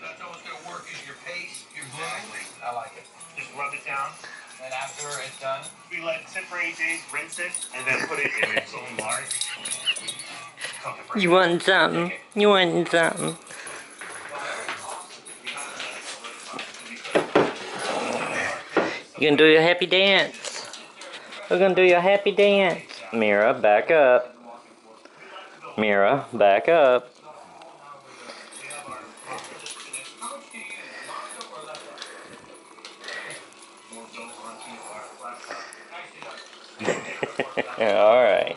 how it's gonna work is your pace, your mm-hmm. exactly, I like it. Just rub it down. And after it's done, We let it sit for eight days, rinse it, and then put it in its own lard. Cook it for You want something? You want something? You gonna do your happy dance? We're gonna do your happy dance. Mira, back up. Mira, back up. All right.